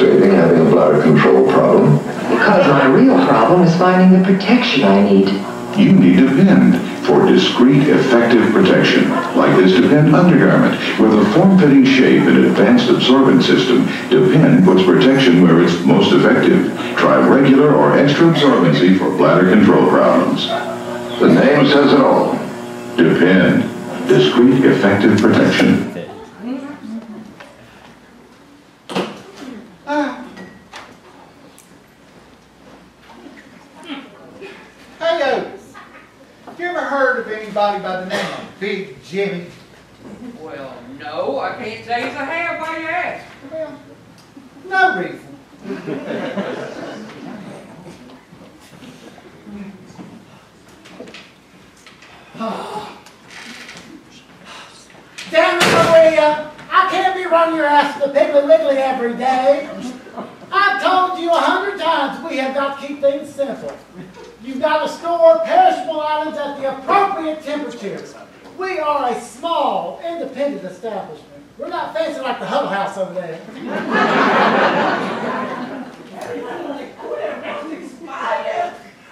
frustrating having a bladder control problem. Because my real problem is finding the protection I need. You need Depend for discreet, effective protection, like this Depend undergarment. With a form-fitting shape and advanced absorbent system, Depend puts protection where it's most effective. Try regular or extra absorbency for bladder control problems. The name says it all. Depend. Discreet, effective protection. Hey, Otis. You ever heard of anybody by the name of Big Jimmy? Well, no, I can't say as I have. Why you ask? Well, no reason. Damn it, Maria! I can't be running your ass to the Piggly Wiggly every day. I've told you a hundred times we have got to keep things simple. You've got to store perishable items at the appropriate temperatures. We are a small, independent establishment. We're not fancy like the Huddle House over there.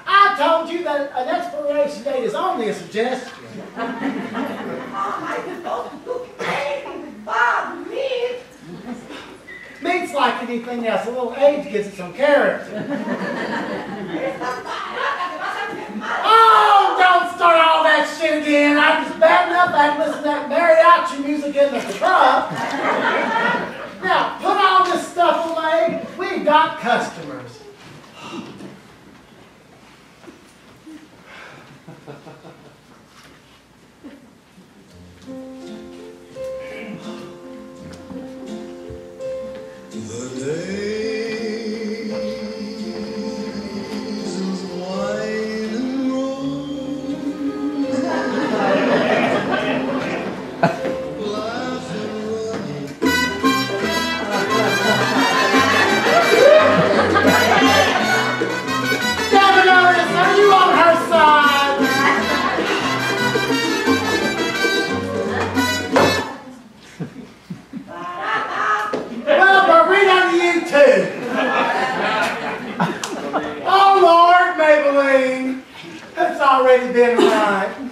I told you that an expiration date is only a suggestion. Meat's like anything else. A little age gives it some character. Oh, don't start all that shit again. I was bad enough I had to listen to that mariachi music in the truck. Now, put all this stuff away. We've got customers. Been right.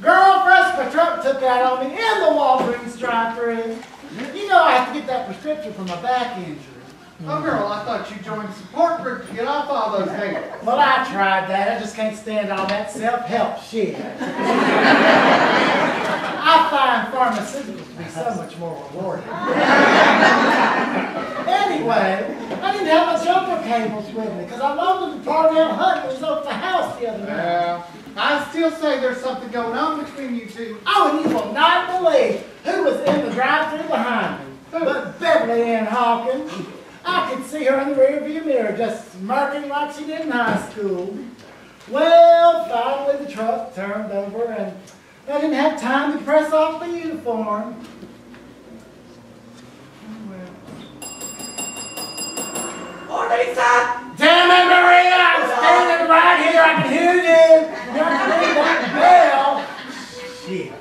Girl, Fresca Truck took that on me in the Walgreens drive-thru. You know I have to get that prescription for my back injury. Oh, girl, I thought you joined the support group to get off all those things. Well, I tried that. I just can't stand all that self-help shit. I find pharmaceuticals to be so much more rewarding. anyway, I didn't have my jumper cables with me because I loaded the part down hunt that was over the house the other night. Well, I still say there's something going on between you two. Oh, and you will not believe who was in the drive-thru behind me. But Beverly Ann Hawkins. I could see her in the rearview mirror just smirking like she did in high school. Well, finally the truck turned over and I didn't have time to press off the uniform. Damn it, Maria! I'm standing right here. I can hear you. You're ringing that bell. Shit.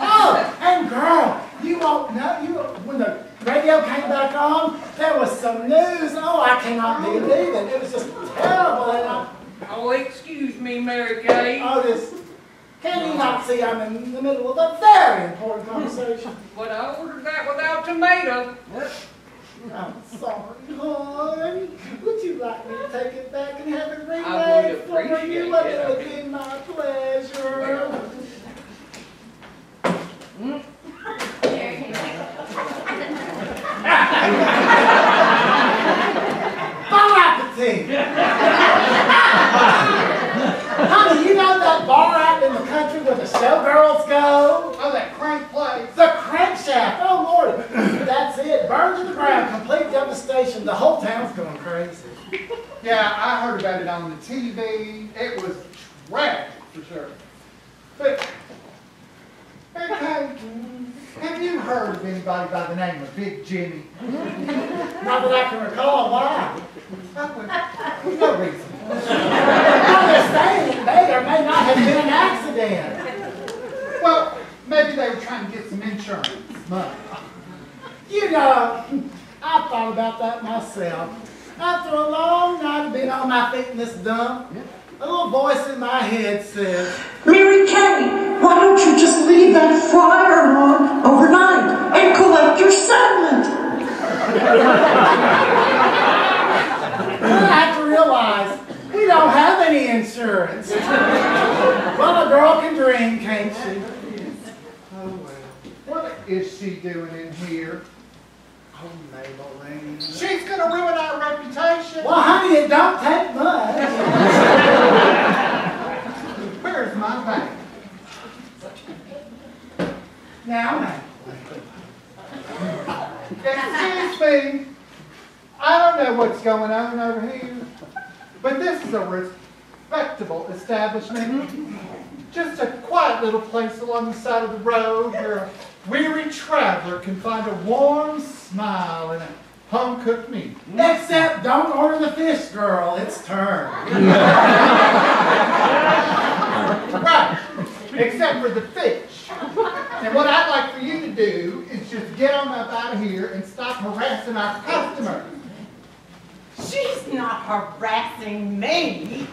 Oh, and girl, you won't know. You when the radio came back on, there was some news. Oh, I cannot believe it. It was just terrible. And I, Oh, excuse me, Mary Kay. oh, this. Can you not see I'm in the middle of a very important conversation? But I ordered that without tomato. I'm sorry, hon. Would you like me to take it back and have it remade for you? it. Would be my pleasure. Bon mm appetit! Honey, you know that bar out in the country where the showgirls go? Oh, that crank place. The crankshaft! Oh, Lord! That's it. Burned to the ground. Complete devastation. The whole town's going crazy. Yeah, I heard about it on the TV. It was tragic for sure. But, okay, have you heard of anybody by the name of Big Jimmy? Not that I can recall why. No reason. I'm just saying, it may or may not have been an accident. Well, maybe they were trying to get some insurance money. You know, I've thought about that myself. After a long night of being on my feet in this dump, a little voice in my head says, Mary Kay, why don't you just leave that fryer on overnight and collect your settlement? I have to realize we don't have any insurance. Well, a girl can dream, can't she? Oh, well. What is she doing in here? Oh, Maybelline. She's gonna ruin our reputation. Well, honey, it don't take much. Where's my bag? Now, Excuse me. I don't know what's going on over here, but this is a respectable establishment. Just a quiet little place along the side of the road where weary traveler can find a warm smile in a home-cooked meal. except don't order the fish girl, it's turned. Right, except for the fish. And what I'd like for you to do is just get on up out of here and stop harassing our customers. She's not harassing me.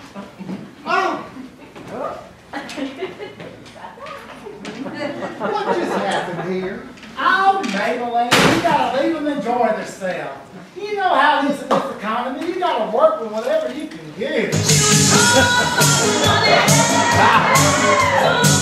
Oh, oh what just happened here? Oh, Maybelline, you gotta leave them enjoy themselves. You know how this is this economy. You gotta work with whatever you can get.